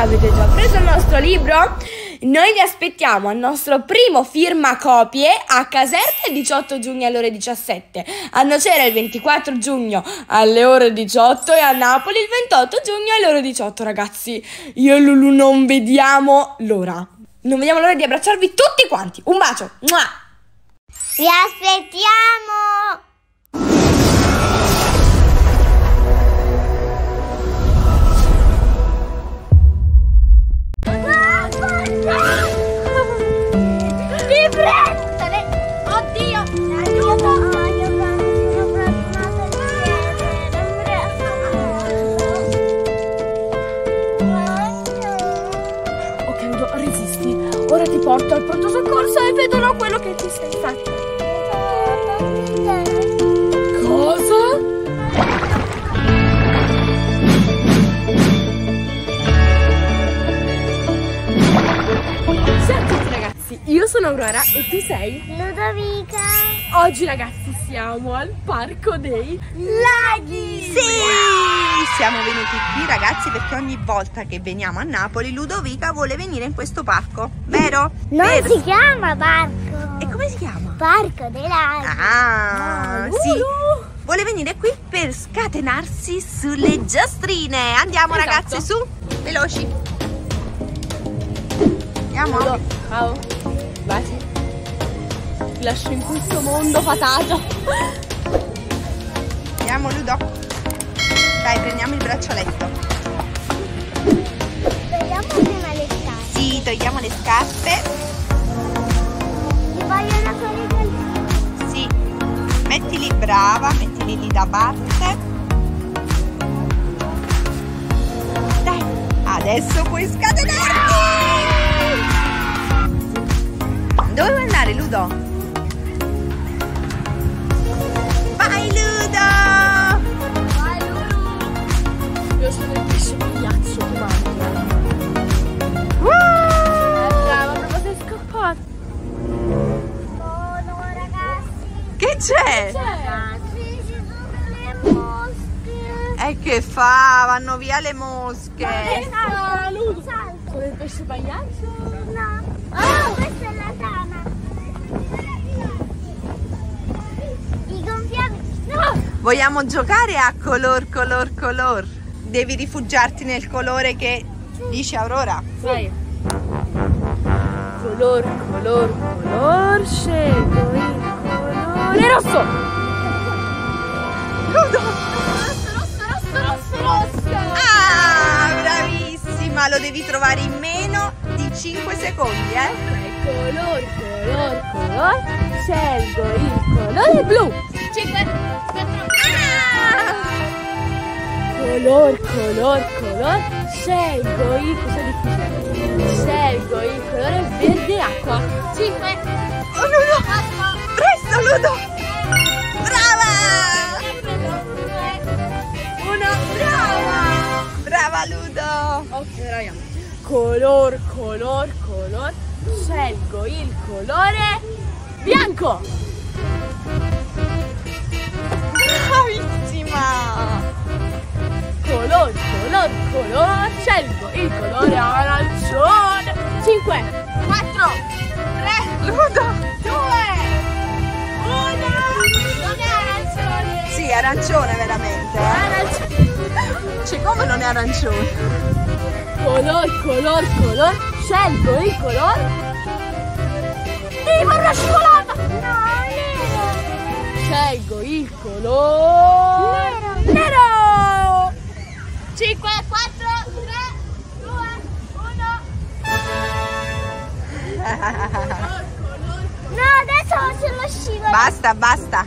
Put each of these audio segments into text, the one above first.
Avete già preso il nostro libro? Noi vi aspettiamo al nostro primo firma copie a Caserta il 18 giugno alle ore 17, a Nocera il 24 giugno alle ore 18 e a Napoli il 28 giugno alle ore 18 ragazzi. Io e Lulu non vediamo l'ora. Non vediamo l'ora di abbracciarvi tutti quanti. Un bacio. Mua! Vi aspettiamo! Sono Aurora e tu sei? Ludovica! Oggi ragazzi siamo al parco dei Laghi! Sì! Siamo venuti qui ragazzi perché ogni volta che veniamo a Napoli Ludovica vuole venire in questo parco, vero? Non Vero? si chiama parco! E come si chiama? Parco dei laghi! Ah, Lulu! sì. Vuole venire qui per scatenarsi sulle giostrine. Andiamo Esatto. ragazze, su, veloci. Andiamo. Ciao. Baci. Ti lascio in questo mondo fatato. Andiamo Ludo. Dai, prendiamo il braccialetto. Togliamo prima le scarpe. Sì, togliamo le scarpe. Ti vogliono quelli Sì. Mettili brava, mettili lì da parte. Dai, adesso puoi scatenarti! Le mosche. Ah. Salto! Sono il pesce pagliaccio? No! Oh, questa è la tana! I gonfiabili! No! Vogliamo giocare a color, color, color? Devi rifugiarti nel colore che dice Aurora. Vai. Color, color, color, scelgo il colore rosso. Devi trovare in meno di 5 secondi, eh? Color, color, color, scelgo il colore blu. 5, 4, Color, color, color, scelgo il cosa difficile. Scelgo il colore verde acqua. 5, Oh, Ludo! Presto, Ludo! Ludo! Ok, raga. Color, color, color. Scelgo il colore bianco. Bravissima! Color, color, color. Scelgo il colore arancione. 5, 4, 3, Ludo! 2, 1. Non è arancione. Sì, arancione veramente, eh? Arancione. Cioè, come non è arancione? Color, color, color. Scelgo il colore. Devi fare una scivolata. No, nero! Scelgo il colore Nero. nero. 5, 4, 3, 2, 1. No, adesso lo scivolo! Basta, basta.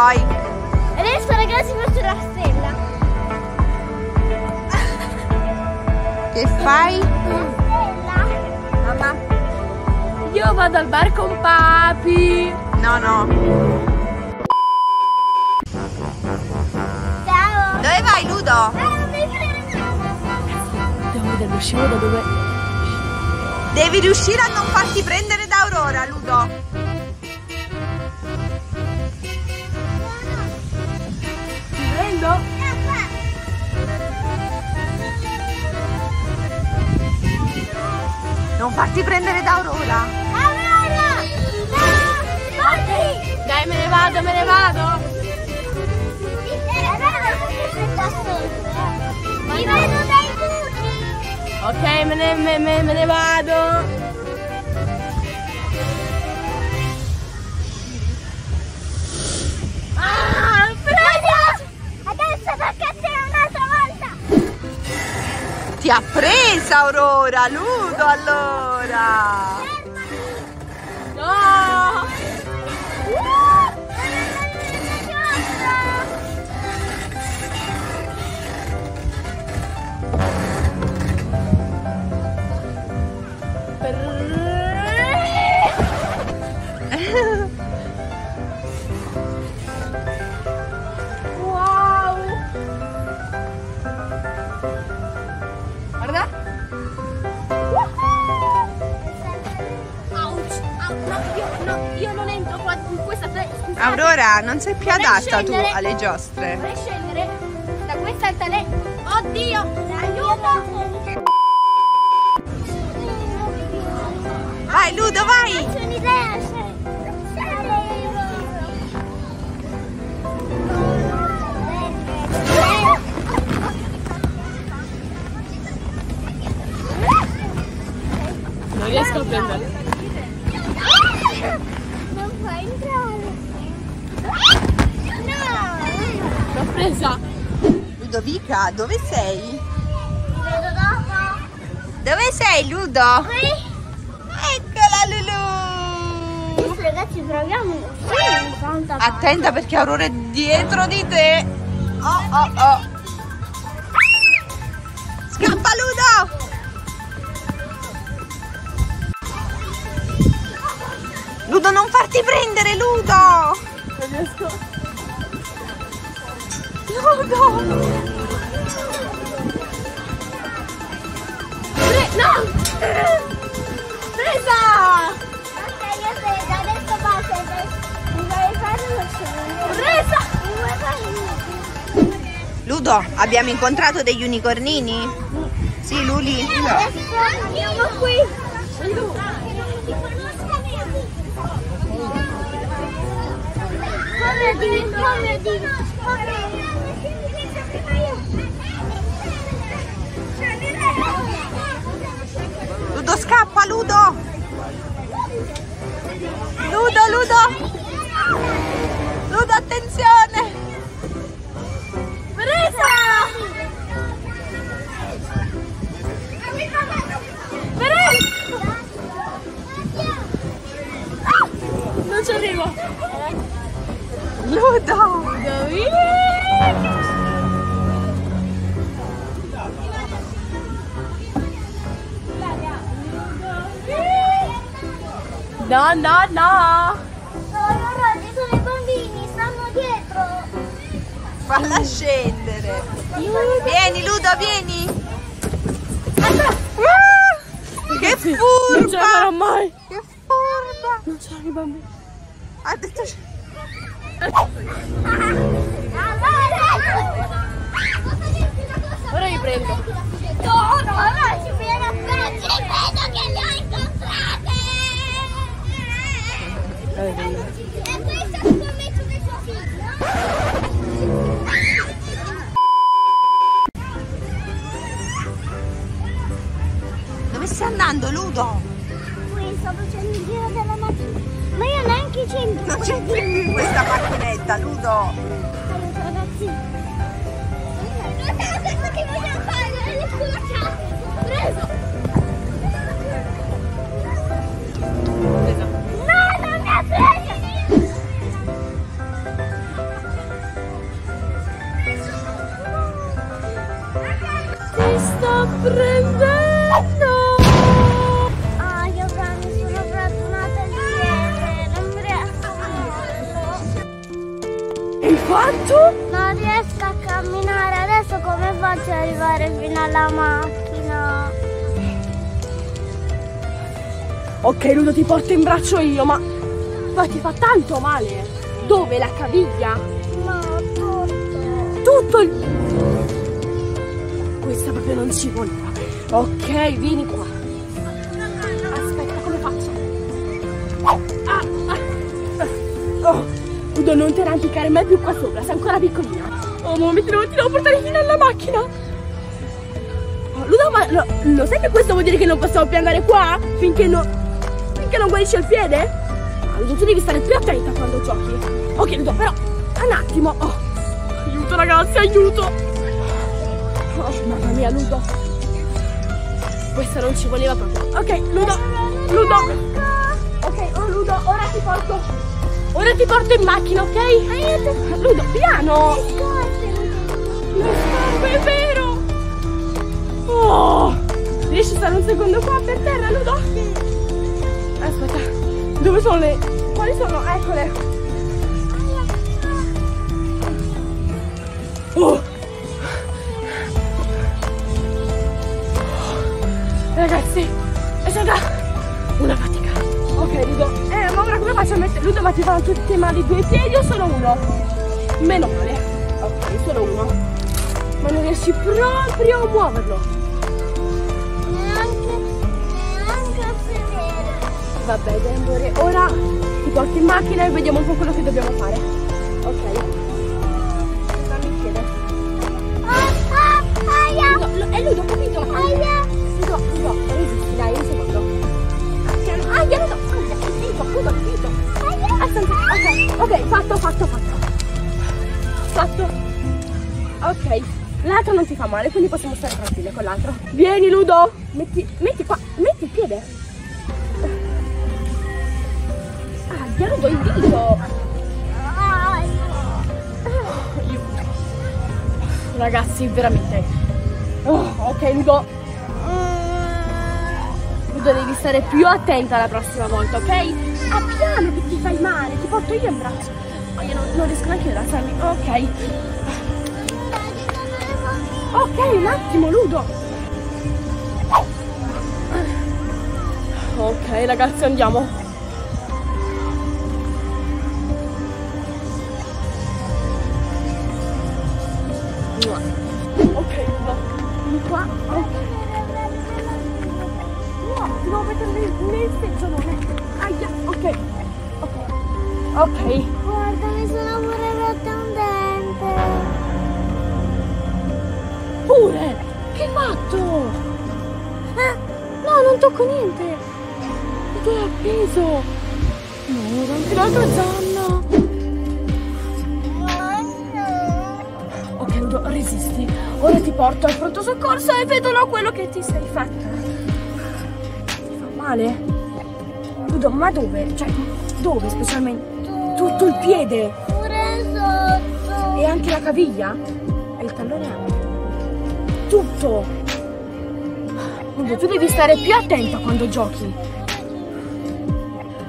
Vai. Adesso ragazzi faccio la stella. Che fai? La stella. Mamma. Io vado al bar con papi. No, no. Ciao. Dove vai, Ludo? Devo vedere da dove. Devi riuscire a non farti prendere da Aurora, Ludo. Farti prendere da Aurora. Aurora! No! Morti! Dai, me ne vado, me ne vado. Mi vedo dai buchi! Ok, me ne, me, me- me ne vado. Ha presa Aurora, Ludo allora. Aurora, non sei più Vorrei adatta tu alle giostre. Vorrei scendere da questa alta lei. Oddio! Aiuto! Vai Ludo, vai! C'è un'idea, c'è. Non riesco a prendere. Non puoi entrare. No! L'ho presa. Dove sei? Ti vedo dopo. Dove sei Ludo? Qui. Eccola Lulu! Adesso ragazzi proviamo. Sì, Attenta perché Aurora è dietro di te. Oh oh oh. Scappa Ludo! Ludo non farti prendere Ludo! Ludo! No! Presa! Ok, io sei adesso basta. Vuoi fare lo scemo? Presa! Ludo, abbiamo incontrato degli unicornini? Sì, Luli? Adesso andiamo qui. Corredi, corredi, Ludo scappa, Ludo! Ludo, Ludo! Ludo, attenzione! Presa! Non ci arrivo. Ludo! No, no, no. Allora, ci sono i bambini, stanno dietro. Falla scendere! Vieni, Ludo, vieni! Ah! Che Non ce la farò furba! mai. Che furba! Non ce l'ho i bambini. Ha detto... Ora li prendo. No, no, no, ci vedo che le ho incontrate. E questo è il scommetto del suo figlio. Dove stai andando, Ludo? Qui sto facendo il giro della macchina. Ma io neanche c'entro. Non c'è più in questa macchinetta, Ludo! Aiuto, ragazzi. Cosa che voglio fare, le sculacciate. Preso. orrendo! Ah, io mi sono radunata ieri, non riesco a Il fatto? Non riesco a camminare, adesso come faccio ad arrivare fino alla macchina? Ok Ludo ti porto in braccio io, ma, ma ti fa tanto male? Dove? La caviglia? No, tutto. Tutto il... Questa proprio non ci vuole. Ok, vieni qua. Aspetta, come faccio? Ah, ah. Oh, Ludo, non ti arrampicare mai più qua sopra, sei ancora piccolina. Oh, mamma, mi devo, ti devo portare fino alla macchina. Oh, Ludo, ma lo, lo sai che questo vuol dire che non possiamo più andare qua? Finché non... Finché non guarisce il piede? Ah, Ludo, tu devi stare più attenta quando giochi. Ok, Ludo, però... Un attimo. Oh, aiuto, ragazzi, aiuto. Oh, mamma mia, Ludo. Questa non ci voleva proprio. Ok, Ludo. Ludo. Ok, oh Ludo, ora ti porto. Ora ti porto in macchina, ok? Aiuto. Ludo, piano. Le scarpe, è vero. Oh. Riesci a stare un secondo qua per terra, Ludo? Aspetta. Dove sono le... Quali sono? Eccole. Oh. Ragazzi, è stata una fatica. Ok, Ludo. Eh, ma ora come faccio a mettere? Ludo, ma ti fanno tutti male i due piedi o solo uno? Meno male. Ok, solo uno. Ma non riesci proprio a muoverlo. Neanche, neanche a sedere. Vabbè, dai, amore. Ora ti porto in macchina e vediamo un po' quello che dobbiamo fare. Ok. Dammi il piede. Ah, ah, aia. Lo- è Ludo, capito? Aia. Dai, un secondo. Piano. Ah, è finito, Ludo, è finito. Aspetta, ok, fatto, fatto, fatto. Ok, l'altro non ti fa male, quindi possiamo stare tranquille con l'altro. Vieni, Ludo. Metti, metti qua, metti il piede. Ah, Ludo, il dito. Ragazzi, veramente. Oh, ok, Ludo. Devi stare più attenta la prossima volta, ok? Ah, piano che ti fai male, ti porto io in braccio. Ma io non, non riesco neanche ad alzarmi. Ok. Ok, un attimo, Ludo. Ok, ragazzi, andiamo. Ok, qua. Nel, nel seggiolone. Aia, ok. Ok. Ok. Guarda, mi sono pure rotto un dente. Pure! Che hai fatto? Eh? No, non tocco niente. Ti è appeso. No, anche l'altra zanna. Ok, resisti. Ora ti porto al pronto soccorso e vedono quello che ti sei fatta. Male? Ma dove? Cioè, dove specialmente? Tutto il piede Pure sotto. e anche la caviglia e il tallone anche. Tutto. Ludo, tu devi stare più attenta quando giochi.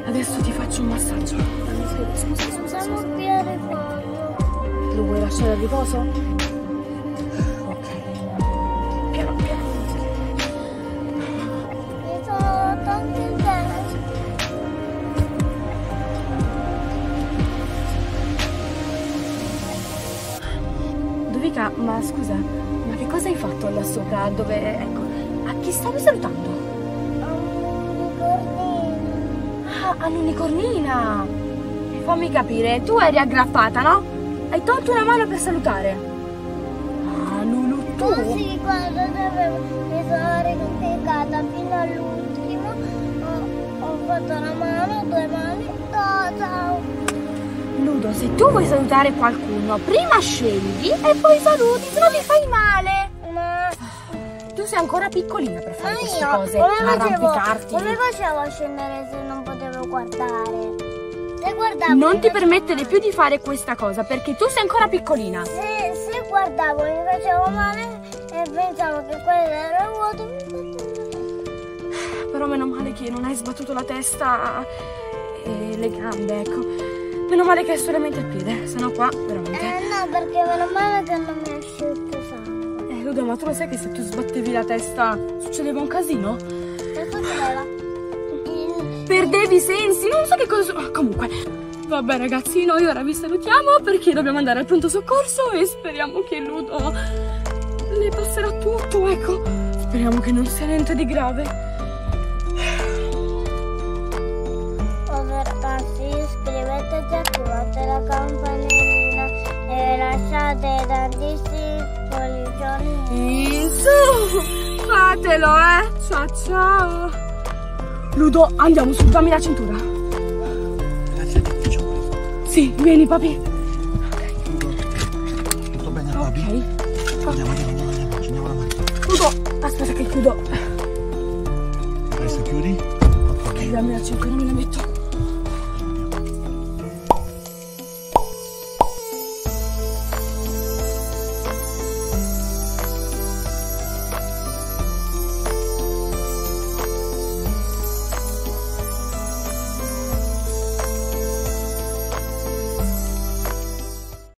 Adesso ti faccio un massaggio. Scusa, scusa, scusa. Lo vuoi lasciare a riposo? Dovica, ma scusa, ma che cosa hai fatto là sopra? Dove, ecco, a chi stavi salutando? Ah, all'unicornina! E fammi capire, tu eri aggrappata, no? Hai tolto una mano per salutare. Ah, Lulu, tu? Oh sì, quando sapevo, mi sono ricomplicata fino all'ultimo. Ho, ho fatto una mano, due mani. Ciao, ciao. Ludo, se tu vuoi salutare qualcuno, prima scendi e poi saluti, se no ti fai male. Ma Tu sei ancora piccolina per fare ma queste io cose, come arrampicarti. come facevo a scendere se non potevo guardare? Se guardavo, Non ti permettere più di fare questa cosa perché tu sei ancora piccolina. se, se guardavo mi facevo male e pensavo che quello era vuoto. mi Però meno male che non hai sbattuto la testa e le gambe, ecco. Meno male che è solamente il piede, sennò qua veramente. Eh no, perché meno male che non mi è asciutto sangue. Eh, Ludo, ma tu lo sai che se tu sbattevi la testa succedeva un casino? E? Il- Perdevi i sensi, non so che cosa. ah, Comunque, vabbè ragazzi, noi ora vi salutiamo perché dobbiamo andare al pronto soccorso e speriamo che Ludo le passerà tutto, ecco. Speriamo che non sia niente di grave. Attivate la campanellina e lasciate tantissimi pollicioni. In su, fatelo, eh. Ciao ciao. Ludo, andiamo su, dammi la cintura. Sì, vieni papi. Tutto bene, papi? Ok. Andiamo, andiamo, andiamo, andiamo, macchina. Ludo, aspetta che chiudo. Adesso chiudi. Ok, dammi la cintura, me la metto.